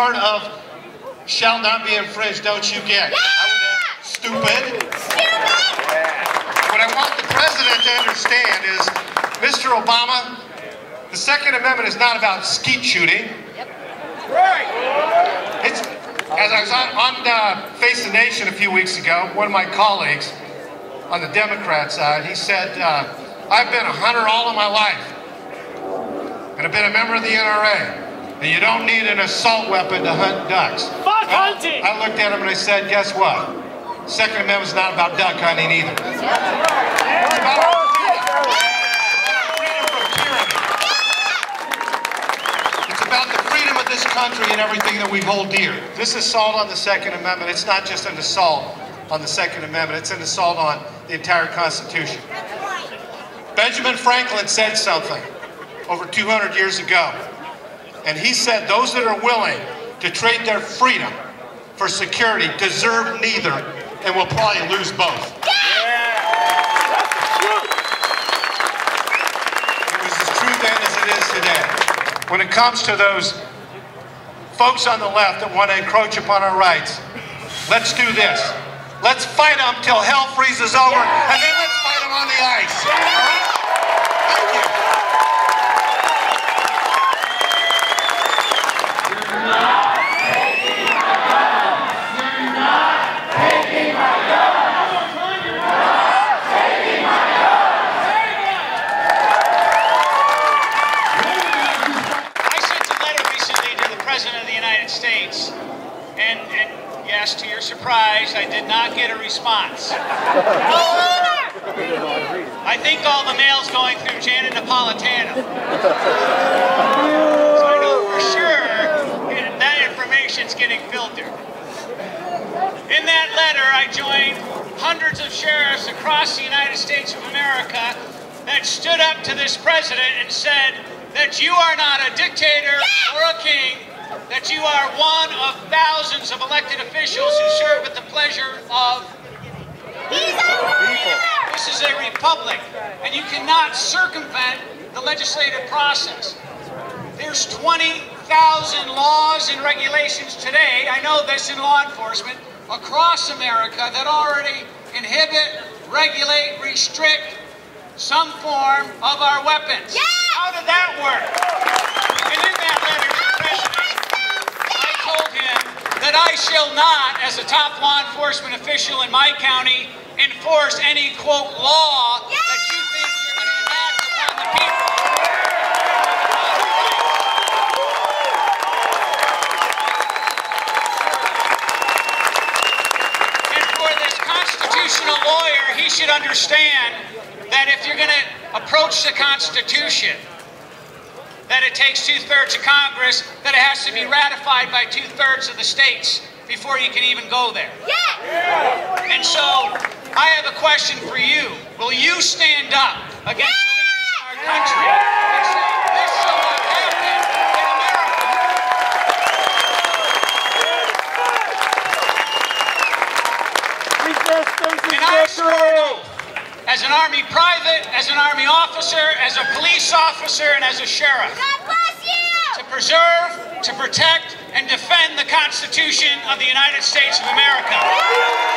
part of shall not be infringed don't you get? Would have stupid. What I want the president to understand is, Mr. Obama, the Second Amendment is not about skeet shooting. Yep. Right. It's, as I was on, on uh, Face the Nation a few weeks ago, one of my colleagues on the Democrat side, he said, uh, I've been a hunter all of my life. And I've been a member of the NRA. And you don't need an assault weapon to hunt ducks. Fuck hunting! I looked at him and I said, guess what? Second Amendment's not about duck hunting either. It's about freedom from tyranny. It's about the freedom of this country and everything that we hold dear. This assault on the Second Amendment, it's not just an assault on the Second Amendment, it's an assault on the entire Constitution. Benjamin Franklin said something over 200 years ago. And he said those that are willing to trade their freedom for security deserve neither and will probably lose both. Yeah. It was as true then as it is today. When it comes to those folks on the left that want to encroach upon our rights, let's do this. Let's fight them till hell freezes over, and then let's fight them on the ice. All right? Thank you. To the President of the United States and yes, to your surprise, I did not get a response. I think all the mail's going through Janet Napolitano. So I know for sure that information's getting filtered. In that letter, I joined hundreds of sheriffs across the United States of America that stood up to this president and said that you are not a dictator or a king, that you are one of thousands of elected officials who serve at the pleasure of people. this is a republic, and you cannot circumvent the legislative process. There's 20,000 laws and regulations today, I know this in law enforcement, across America that already inhibit, regulate, restrict some form of our weapons. How did that work? And in that letter to the President, I told him that I shall not, as a top law enforcement official in my county, enforce any, quote, law that should understand that if you're going to approach the Constitution, that it takes two-thirds of Congress, that it has to be ratified by two-thirds of the states before you can even go there. Yeah. And so, I have a question for you. Will you stand up against the leaders in our country And I swear as an Army private, as an Army officer, as a police officer, and as a sheriff, to preserve, to protect, and defend the Constitution of the United States of America.